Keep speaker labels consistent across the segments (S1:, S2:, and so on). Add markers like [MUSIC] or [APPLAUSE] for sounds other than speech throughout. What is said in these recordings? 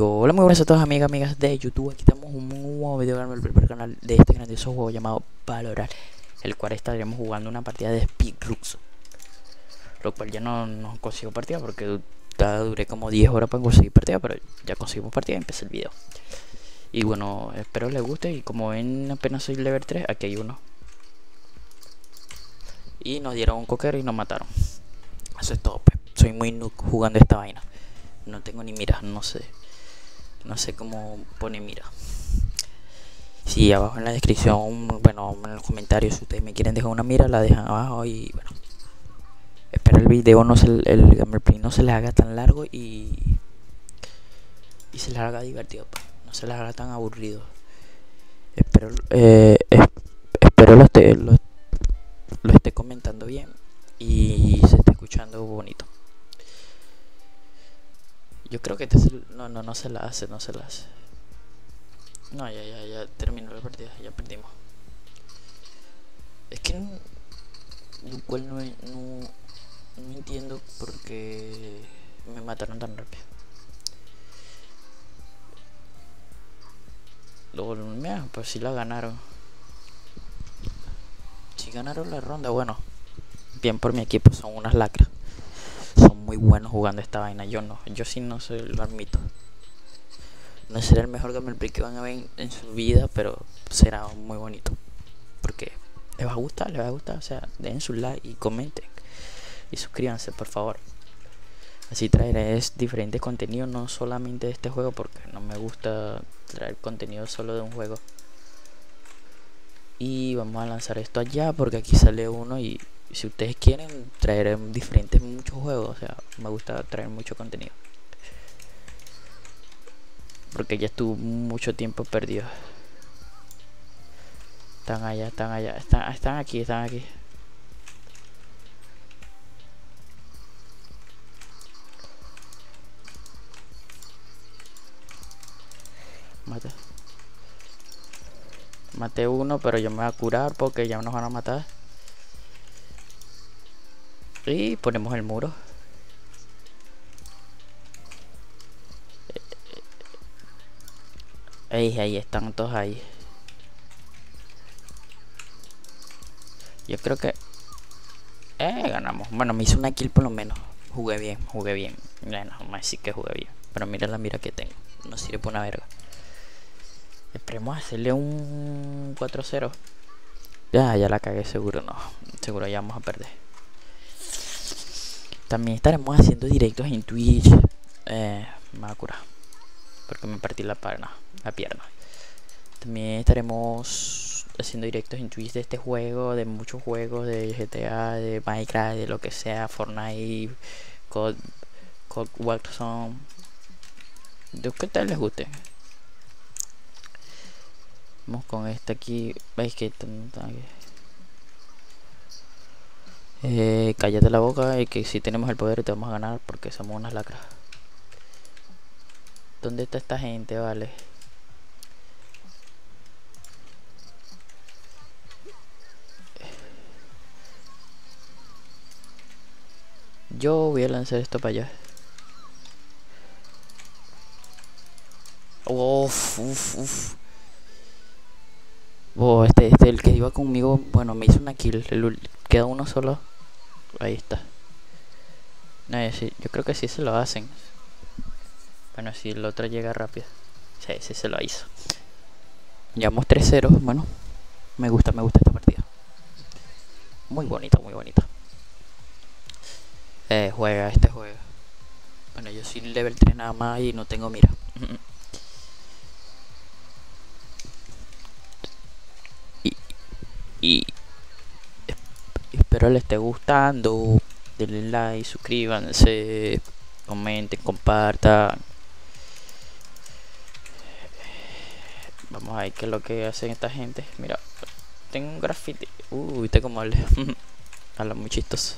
S1: Hola muy buenas a todas amigas, amigas de YouTube. Aquí estamos un nuevo video en el primer canal de este grandioso juego llamado Valorar El cual estaremos jugando una partida de Speedrux Lo cual ya no, no consigo partida porque duré como 10 horas para conseguir partida Pero ya conseguimos partida y empecé el video. Y bueno, espero les guste y como ven apenas soy level 3, aquí hay uno. Y nos dieron un cocker y nos mataron. Eso es todo, pues. soy muy noob jugando esta vaina. No tengo ni mira, no sé. No sé cómo pone mira. Si abajo en la descripción, bueno, en los comentarios, si ustedes me quieren dejar una mira, la dejan abajo y bueno. Espero el video no se, el gameplay no se les haga tan largo y y se les haga divertido, pues. no se les haga tan aburrido. Espero eh, espero lo esté lo, lo esté comentando bien y se esté escuchando bonito. Yo creo que este No, no, no se la hace, no se la hace. No, ya, ya, ya terminó la partida, ya perdimos. Es que... Lo cual no, no, no entiendo por qué me mataron tan rápido. Luego, mira, pues si la ganaron. Si ganaron la ronda, bueno. Bien por mi equipo, son unas lacras muy buenos jugando esta vaina. Yo no, yo sí no soy, lo admito. No será el mejor gameplay que van a ver en su vida, pero será muy bonito. Porque les va a gustar, les va a gustar. O sea, den su like y comenten. Y suscríbanse, por favor. Así traeré diferentes contenidos, no solamente de este juego, porque no me gusta traer contenido solo de un juego. Y vamos a lanzar esto allá, porque aquí sale uno y si ustedes quieren traer diferentes muchos juegos, o sea, me gusta traer mucho contenido. Porque ya estuvo mucho tiempo perdido. Están allá, están allá, están, están aquí, están aquí. Mate. Maté uno, pero yo me voy a curar porque ya nos van a matar. Y ponemos el muro. Ahí, ahí están todos ahí. Yo creo que... Eh, ganamos. Bueno, me hizo una kill por lo menos. Jugué bien, jugué bien. Bueno, más sí que jugué bien. Pero mira la mira que tengo. No sirve para una verga. Esperemos hacerle un 4-0. Ya, ya la cagué seguro, no. Seguro ya vamos a perder. También estaremos haciendo directos en Twitch. Eh, me va a curar. Porque me partí la pierna. La pierna. También estaremos haciendo directos en Twitch de este juego, de muchos juegos, de GTA, de Minecraft, de lo que sea, Fortnite, Code, Code Warzone. De qué tal les guste. Vamos con este aquí. Veis que eh, cállate la boca y que si tenemos el poder te vamos a ganar porque somos unas lacras. ¿Dónde está esta gente, vale? Yo voy a lanzar esto para allá. Uf, uf, uf. Oh, este, este, el que iba conmigo, bueno, me hizo una kill. El, queda uno solo. Ahí está. No, yo creo que sí se lo hacen. Bueno, si el otro llega rápido. Sí, sí se lo hizo. Llevamos 3-0. Bueno, me gusta, me gusta esta partida. Muy bonita, muy bonita. Eh, juega, este juega. Bueno, yo soy level 3 nada más y no tengo mira. [LAUGHS] espero les esté gustando. Denle like, suscríbanse, comenten, compartan. Vamos a ver qué es lo que hacen esta gente. Mira, tengo un graffiti. Uy, uh, tengo mal. Habla muy chistoso.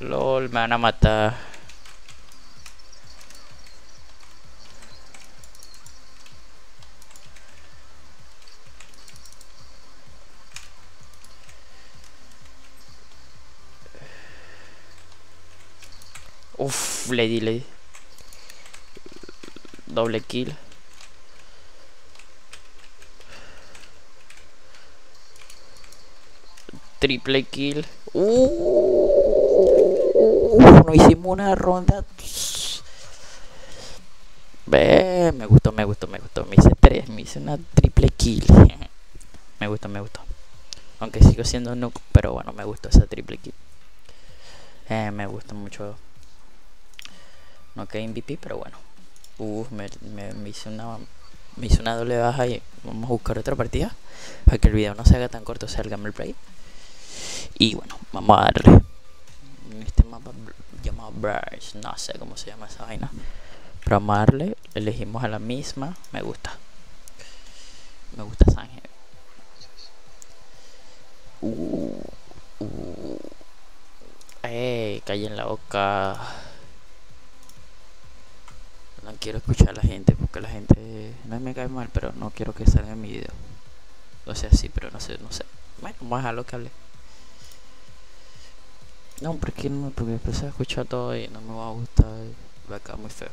S1: LOL, me van a matar. Le. Doble kill. Triple kill. Uh, no hicimos una ronda. Ve, me gustó, me gustó, me gustó. Me hice tres, me hice una triple kill. [LAUGHS] me gustó, me gustó. Aunque sigo siendo noob, pero bueno, me gustó esa triple kill. Eh, me gusta mucho. No que MVP, pero bueno. Uf, me, me, hice una me hice una doble baja y vamos a buscar otra partida para que el video no se haga tan corto, sea el gameplay. Y bueno, vamos a darle. Este mapa llamado Brush, no sé cómo se llama esa vaina. Pero vamos a darle, elegimos a la misma, me gusta. Me gusta Sánchez. Uh, uh. Ey, en la boca. Quiero escuchar a la gente porque la gente no me cae mal, pero no quiero que salga en mi video. O sea, sí, pero no sé, no sé. Bueno, vamos a dejarlo que hable. No, porque no, porque empecé a escuchar todo y no me va a gustar. Va a quedar muy feo.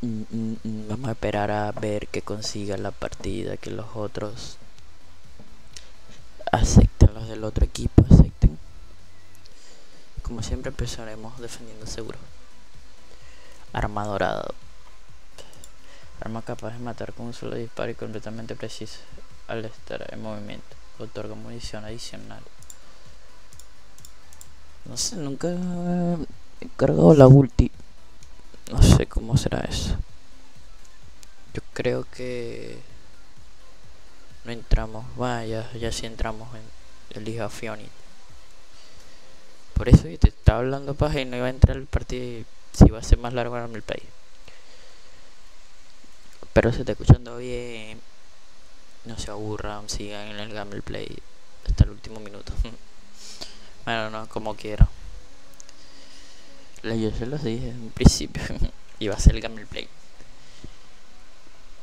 S1: Mm, mm, mm, vamos a esperar a ver que consiga la partida, que los otros acepten, los del otro equipo acepten. Como siempre empezaremos defendiendo seguro. Arma dorado. Arma capaz de matar con un solo disparo y completamente preciso al estar en movimiento. Otorga munición adicional. No sé, nunca he cargado la ulti. No sé cómo será eso. Yo creo que no entramos. Vaya, ya, sí entramos en Liga Fioni. Por eso yo te estaba hablando paja y no iba a entrar el partido si va a ser más largo el play. Pero se está escuchando bien. No se aburran, sigan en el gameplay hasta el último minuto. [LAUGHS] Bueno, no, como quiero. Yo se los dije en principio. [LAUGHS] iba a ser el gameplay.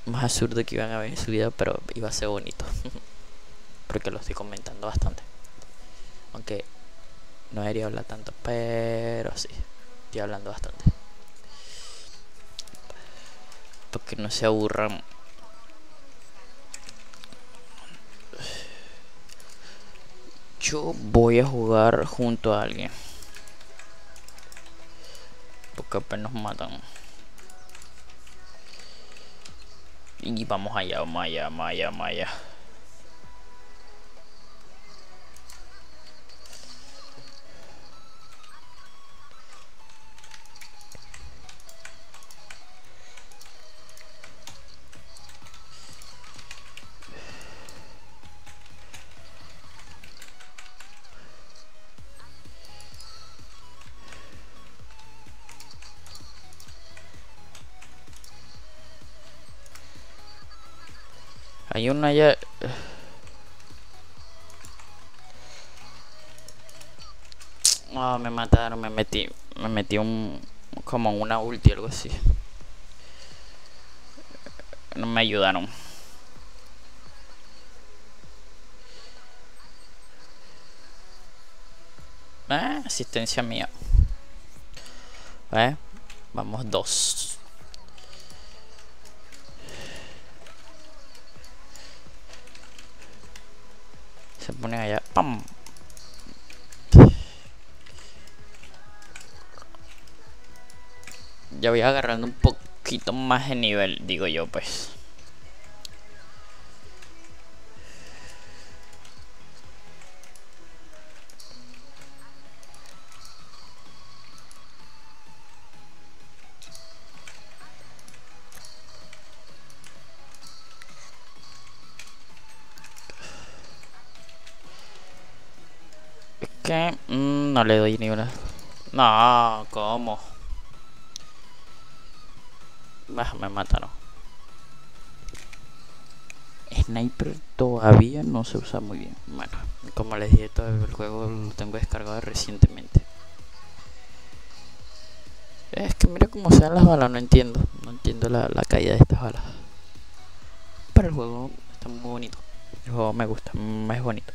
S1: Más absurdo que iban a ver en su video, pero iba a ser bonito. [LAUGHS] Porque lo estoy comentando bastante. Aunque no debería hablar tanto, pero sí. Estoy hablando bastante. Porque no se aburran yo voy a jugar junto a alguien. Porque apenas matan. Y vamos allá, vamos allá, vamos. Hay una ya... Ah, me mataron, me metí, me metí un como una ulti algo así. No me ayudaron. Ah, asistencia mía. Eh, vamos dos. Ya voy agarrando un poquito más de nivel digo yo pues que mm, no le doy ni una. No, ¿cómo? Bah, me mataron. Sniper todavía no se usa muy bien. Bueno, como les dije, todo el juego lo tengo descargado recientemente. Es que mira cómo sean las balas, no entiendo. No entiendo la, la caída de estas balas. Pero el juego está muy bonito. El juego me gusta, más bonito.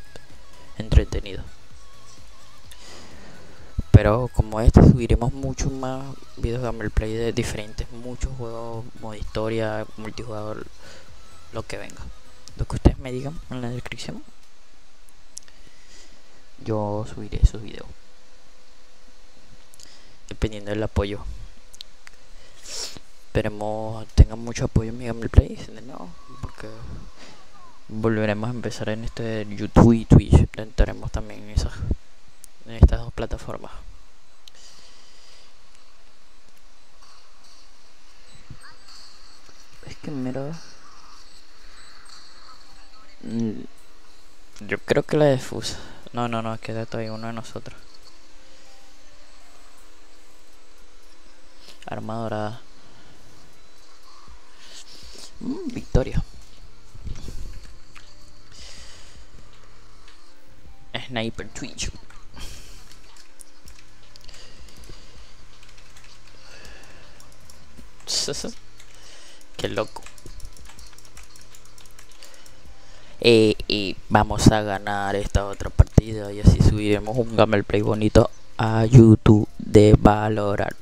S1: Entretenido. Pero como este subiremos muchos más videos de gameplay de diferentes, muchos juegos, modo historia, multijugador, lo que venga. Lo que ustedes me digan en la descripción. Yo subiré esos videos. Dependiendo del apoyo. Esperemos tengan mucho apoyo en mi gameplay. No, porque volveremos a empezar en este YouTube y Twitch. Intentaremos también esas en estas dos plataformas. Es que mira. Mm, yo creo que la defusa. No, no, no, es que todavía uno de nosotros. Arma dorada. Mm, victoria. Sniper Twitch. Qué loco. Eh, y vamos a ganar esta otra partida y así subiremos un gameplay bonito a YouTube de valorar.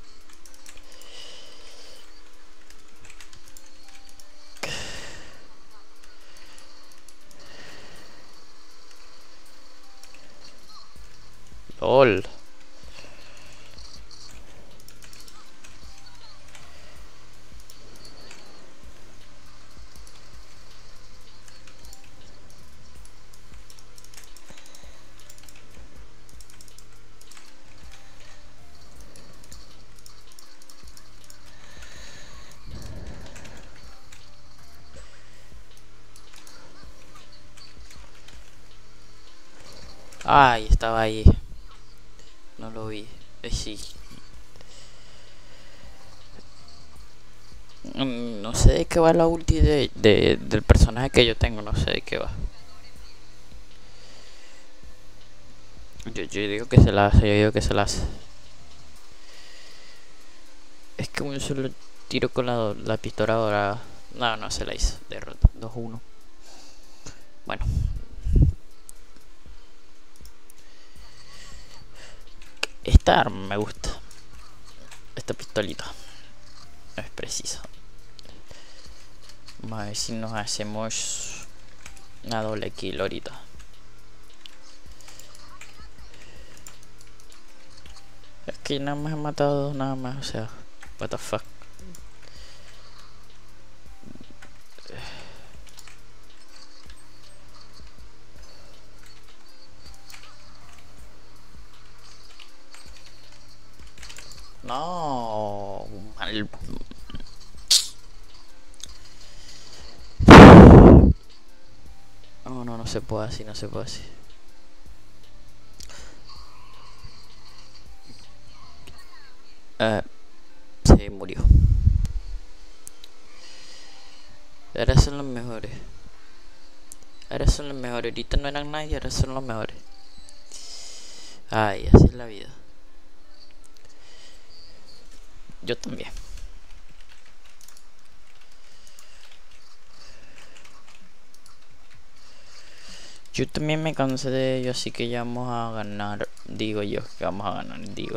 S1: LOL. Ay, estaba ahí. No lo vi. Eh, sí. Mm, no sé de qué va la ulti de, del personaje que yo tengo. No sé de qué va. Yo, yo digo que se la hace. Yo digo que se la hace. Es que un solo tiro con la, la pistola dorada. No, no se la hizo. Derrota. 2-1. Bueno, Esta arma me gusta. Esta pistolita. No es preciso. Vamos a ver si nos hacemos una doble kill ahorita. Es que nada más he matado nada más, o sea, what the fuck. Puede así, no se puede así. Eh, se murió. Ahora son los mejores. Ahora son los mejores. Ahorita no eran nadie, ahora son los mejores. Ay, así es la vida. Yo también. Yo también me cansé de ello, así que ya vamos a ganar. Digo yo que vamos a ganar, digo.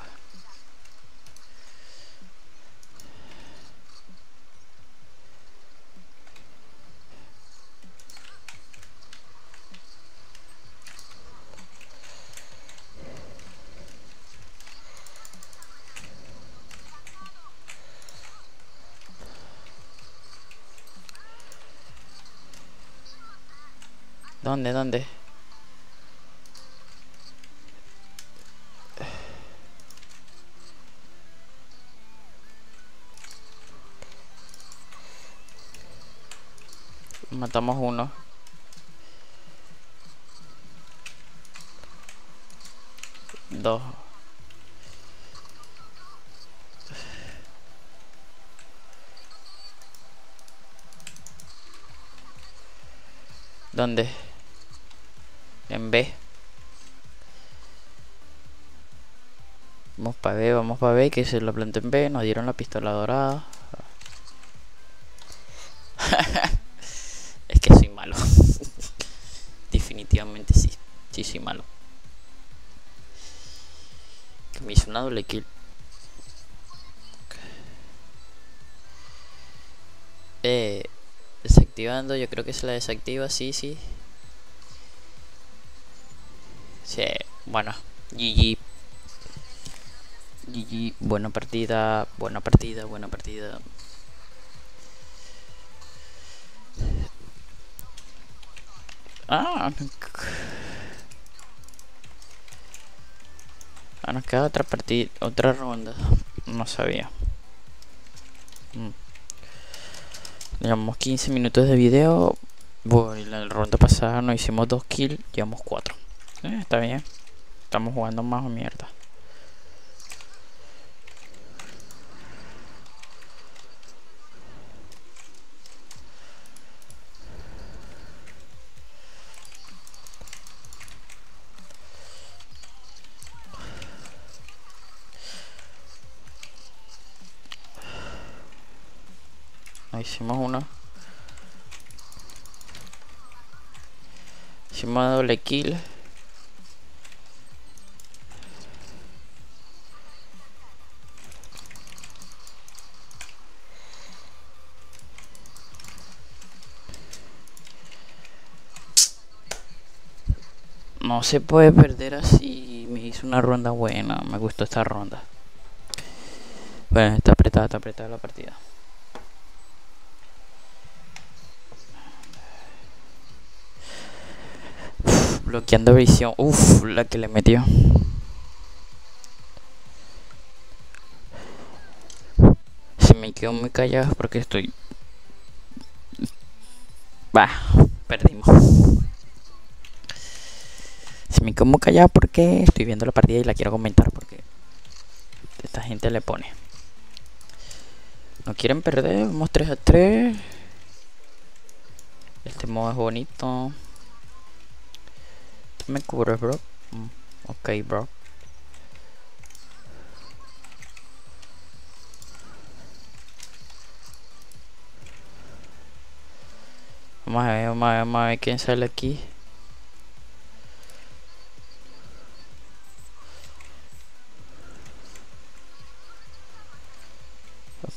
S1: ¿Dónde? ¿Dónde? Matamos uno. Dos. ¿Dónde? En B. Vamos para B, vamos para B, que se lo planté en B, nos dieron la pistola dorada. [LAUGHS] es que soy malo. [LAUGHS] Definitivamente sí, sí soy malo. Me hizo una doble kill. Eh, desactivando, yo creo que se la desactiva, sí, sí. Sí, bueno, GG. GG, buena partida, buena partida, buena partida. Ah, ah nos queda otra partida, otra ronda. No sabía. Mm. Llevamos 15 minutos de video. Bueno, la ronda pasada nos hicimos 2 kills, llevamos 4. Eh, está bien. Estamos jugando más o mierda. hicimos una hicimos doble kill no se puede perder así me hizo una ronda buena me gustó esta ronda bueno está apretada está apretada la partida bloqueando visión. Uff, la que le metió. Se me quedó muy callado porque estoy... Bah, perdimos. Me muy callado porque estoy viendo la partida y la quiero comentar porque esta gente le pone. No quieren perder, vamos 3 a 3. Este modo es bonito me cubres, bro? Mm, ok, bro. Vamos a ver, vamos a ver, vamos a ver quién sale aquí.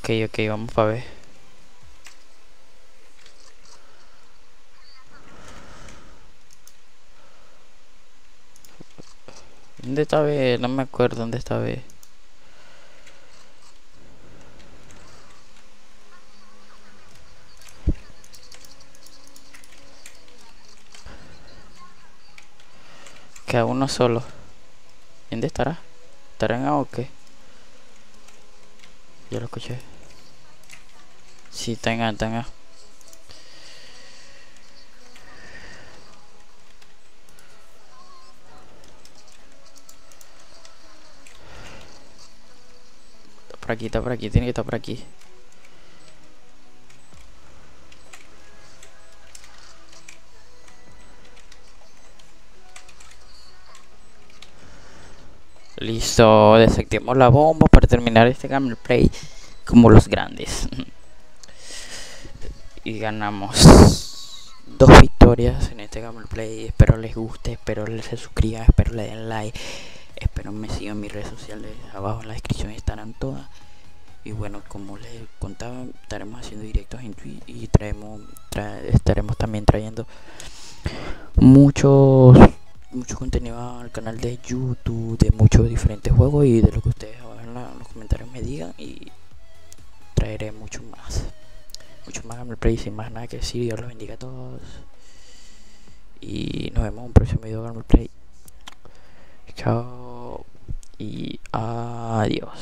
S1: Ok, ok, vamos a ver. ¿Dónde está B? No me acuerdo dónde está B. Queda uno solo. ¿Dónde estará? ¿Estará en A o qué? Yo lo escuché. Sí, está en A, está. Por aquí, está por aquí, tiene que estar por aquí. Listo, desactivamos la bomba para terminar este gameplay como los grandes. [LAUGHS] y ganamos [LAUGHS] dos victorias en este gameplay. Espero les guste, espero les se suscriban, espero le den like. Espero me sigan mis redes sociales. Abajo en la descripción estarán todas. Y bueno, como les contaba, estaremos haciendo directos en Twitch y traemos, estaremos también trayendo muchos mucho contenido al canal de YouTube de muchos diferentes juegos y de lo que ustedes abajo en, los comentarios me digan y traeré mucho más. Mucho más gameplay sin más nada que decir. Dios los bendiga a todos. Y nos vemos en un próximo video de gameplay. Chao y adiós.